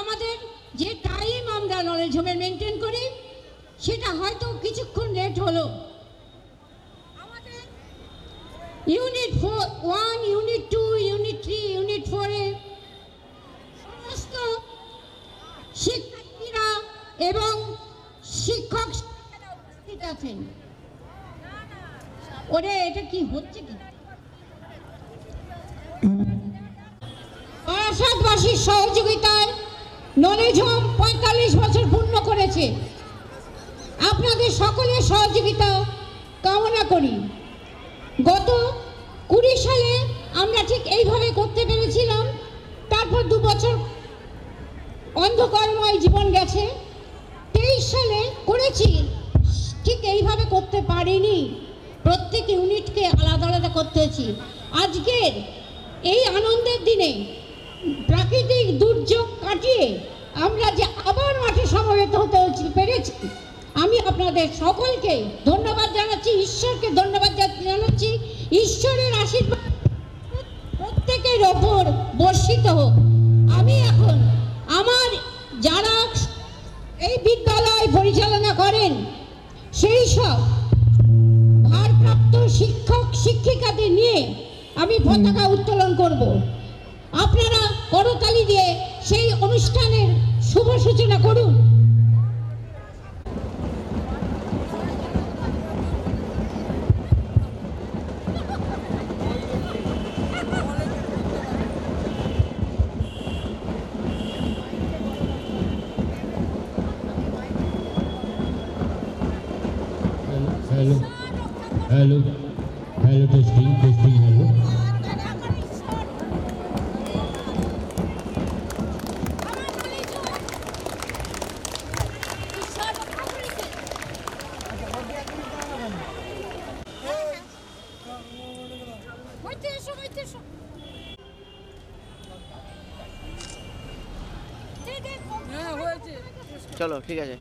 আমাদের যে টাইম আমরা নলেজ হোমের মেনটেন করি, সেটা হয়তো কিছুক্ষণ লেট হলো। Unit four one unit two unit three unit ফোরে সমস্ত শিক্ষার্থীরা এবং শিক্ষক আছেন। ওরে, এটা কি হচ্ছে কি? বারাসাতবাসীর সহযোগিতায় হোম পঁয়তাল্লিশ বছর পূর্ণ করেছে। আপনাদের সকলের সহযোগিতা কামনা করি। গত কুড়ি সালে আমরা ঠিক এইভাবে করতে পেরেছিলাম, তারপর দু বছর অন্ধকারময় জীবন গেছে। তেইশ সালে করেছি, ঠিক এইভাবে করতে পারিনি। প্রত্যেক ইউনিটকে আলাদা আলাদা করতে হয়েছি আজকের এই আনন্দের দিনে প্রাকৃতিক দুর্যোগ কাটিয়ে আমরা যে আবার মাঠে সমবেত হতে পেরেছি। আমি আপনাদের সকলকে ধন্যবাদ জানাচ্ছি, ঈশ্বরকে ধন্যবাদ জানাচ্ছি। ঈশ্বরের আশীর্বাদ প্রত্যেকের ওপর বর্ষিত হোক। আমি এখন আমার যারা এই বিদ্যালয় পরিচালনা করেন, সেই সব ভারপ্রাপ্ত শিক্ষক, শিক্ষিকাদের নিয়ে আমি পতাকা উত্তোলন করব। আপনারা দিয়ে সেই অনুষ্ঠানের শুভ সূচনা করুন। চলো ঠিক আছে।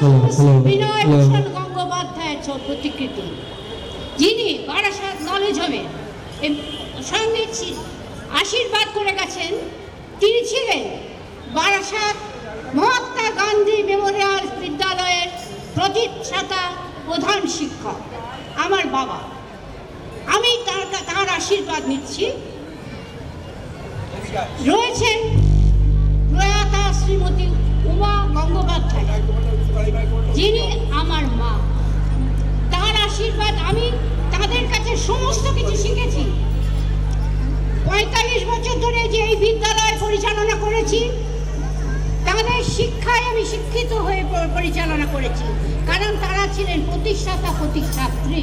প্রয়াত বিনয় ভূষণ গঙ্গোপাধ্যায়ের প্রতিকৃতি। যিনি বারাসাত নলেজ হবে সঙ্গে আশীর্বাদ করে গেছেন তিনি ছিলেন বারাসাত মহাত্মা গান্ধী মেমোরিয়াল বিদ্যালয়ের প্রতিষ্ঠাতা প্রধান শিক্ষক আমার বাবা। আমি তার তার আশীর্বাদ নিচ্ছি। রয়েছেন প্রয়াতা শ্রীমতী উমা গঙ্গোপাধ্যায়, যিনি আমার মা। তার আশীর্বাদ আমি তাদের কাছে সমস্ত কিছু শিখেছি। পঁয়তাল্লিশ বছর ধরে যে এই বিদ্যালয় পরিচালনা করেছি, তাদের শিক্ষায় আমি শিক্ষিত হয়ে পরিচালনা করেছি। কারণ তারা ছিলেন প্রতিষ্ঠাতা, প্রতিষ্ঠাত্রী।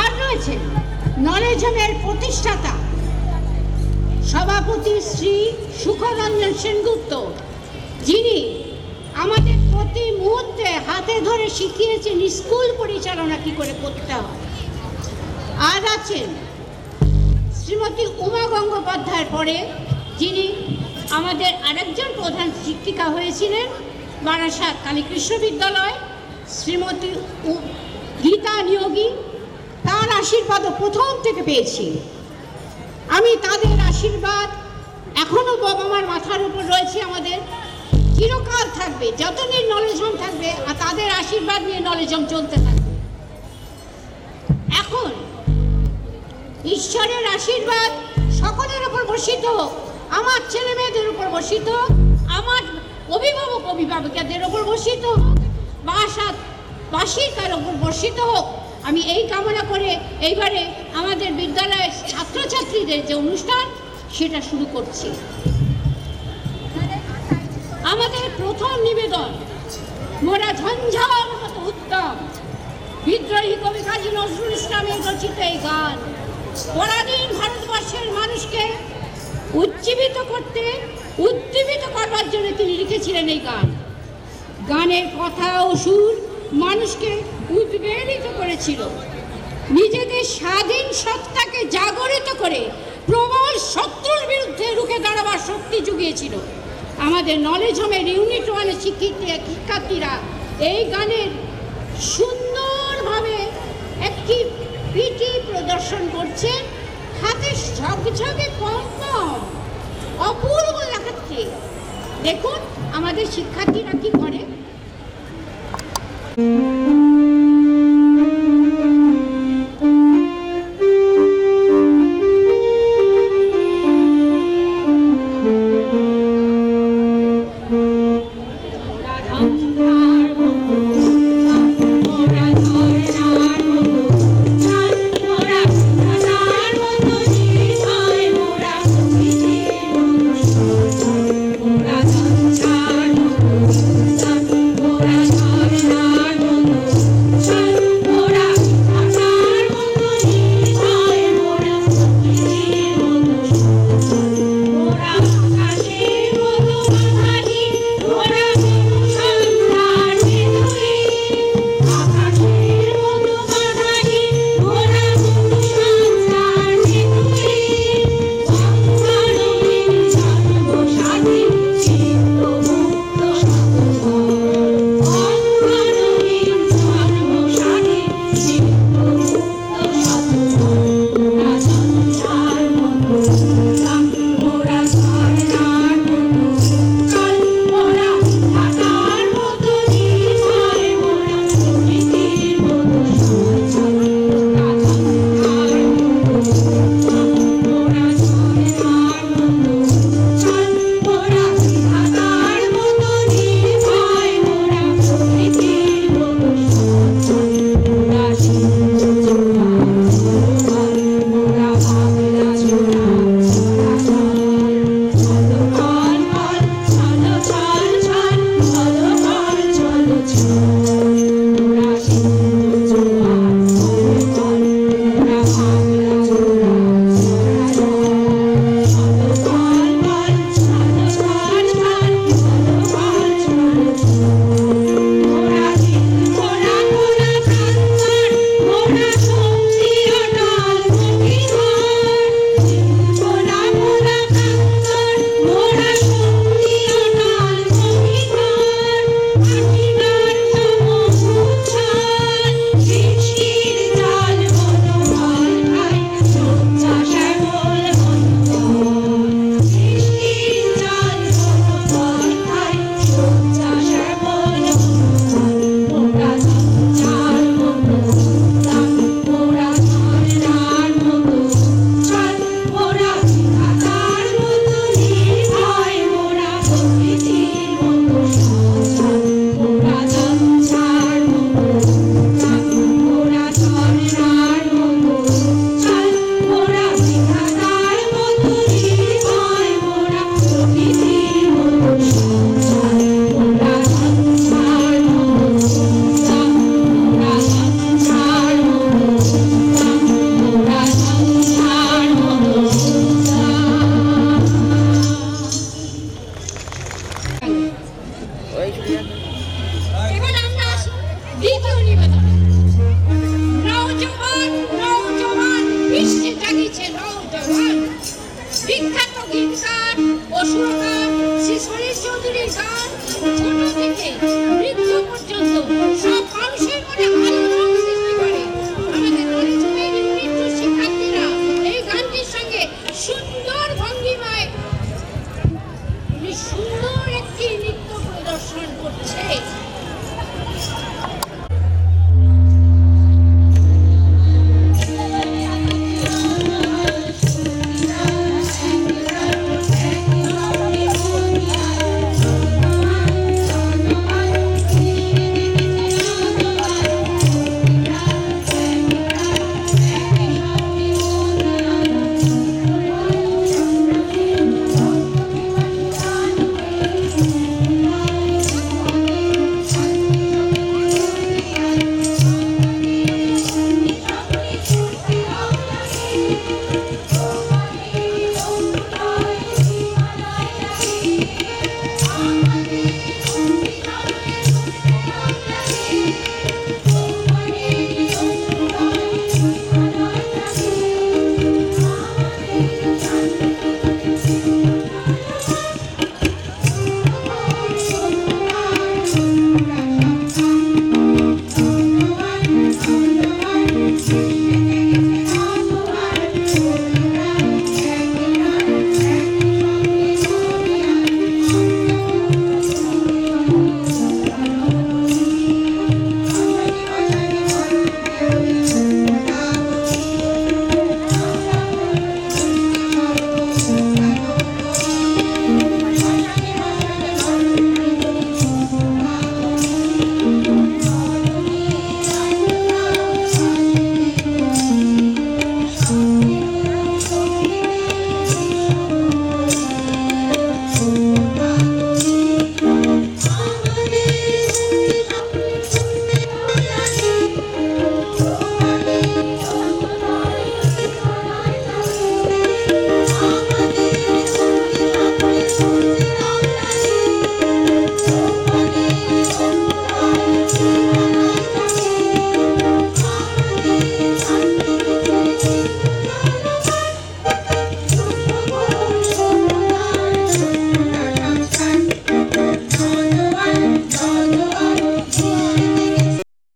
আর রয়েছে নলেজ হোমের প্রতিষ্ঠাতা, সভাপতি শ্রী সুখরঞ্জন সেনগুপ্ত। যিনি আমাদের প্রতি মুহূর্তে হাতে ধরে শিখিয়েছেন স্কুল পরিচালনা কি করে করতে হয়। আর আছেন শ্রীমতী উমা গঙ্গোপাধ্যায়ের পরে যিনি আমাদের আরেকজন প্রধান শিক্ষিকা হয়েছিলেন, বারাসাত কালীকৃষ্ণ বিদ্যালয়, শ্রীমতী গীতা নিয়োগী। তার আশীর্বাদও প্রথম থেকে পেয়েছি। আমি তাদের আশীর্বাদ এখনও বাবা মার মাথার উপর রয়েছে আমাদের। চিরকাল থাকবে, যতদিন নলেজ হোম থাকবে, আর তাদের আশীর্বাদ নিয়ে নলেজ হোম চলতে থাকবে। এখন, ঈশ্বরের আশীর্বাদ সকলের উপর বর্ষিত হোক, আমার ছেলে মেয়েদের উপর বর্ষিত হোক, আমার অভিভাবক, অভিভাবিকাদের উপর বর্ষিত হোক বা বাসাত বাসিকার উপর বর্ষিত হোক, আমি এই কামনা করে এইবারে আমাদের বিদ্যালয়ের ছাত্রছাত্রীদের যে অনুষ্ঠান, সেটা শুরু করছি। আমাদের প্রথম নিবেদন। মোরা ঝঞ্ঝার মতো উত্তম। বিদ্রোহী কবি কাজী নজরুল ইসলামের রচিত এই গান পরাধীন ভারতবর্ষের মানুষকে উজ্জীবিত করতে, উদ্দীপিত করবার জন্য তিনি লিখেছিলেন এই গান। গানের কথা ও সুর মানুষকে উদ্বেলিত করেছিল। নিজেদের স্বাধীন সত্তাকে জাগরিত করে প্রবল শত্রুর বিরুদ্ধে রুখে দাঁড়াবার শক্তি জুগিয়েছিল। আমাদের নলেজ হোমের ইউনিট ওয়ানের শিক্ষার্থীরা এই গানের সুন্দরভাবে একটি পিটি প্রদর্শন করছে। হাতে ঝকঝকে কম কম অপূর্ব দেখাচ্ছে দেখুন, আমাদের শিক্ষার্থীরা কি করে?